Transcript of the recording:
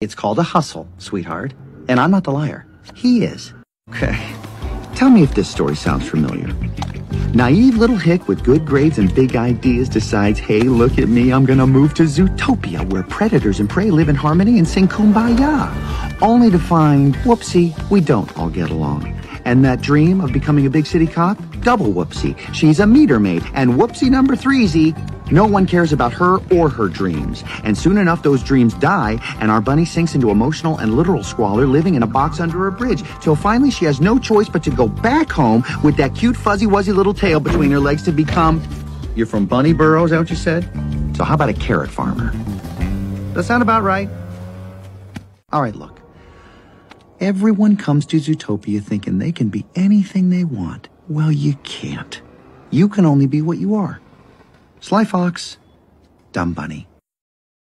It's called a hustle, sweetheart. And I'm not the liar. He is. Okay. Tell me if this story sounds familiar. Naive little hick with good grades and big ideas decides, hey, look at me, I'm gonna move to Zootopia, where predators and prey live in harmony and sing kumbaya. Only to find, whoopsie, we don't all get along. And that dream of becoming a big city cop? Double whoopsie. She's a meter maid. And whoopsie number three, Z. No one cares about her or her dreams. And soon enough, those dreams die, and our bunny sinks into emotional and literal squalor, living in a box under a bridge, till finally she has no choice but to go back home with that cute, fuzzy, wuzzy little tail between her legs to become. You're from Bunnyburrow, is that what you said? So how about a carrot farmer? Does That sound about right? All right, look. Everyone comes to Zootopia thinking they can be anything they want. Well, you can't. You can only be what you are. Sly Fox, Dumb Bunny.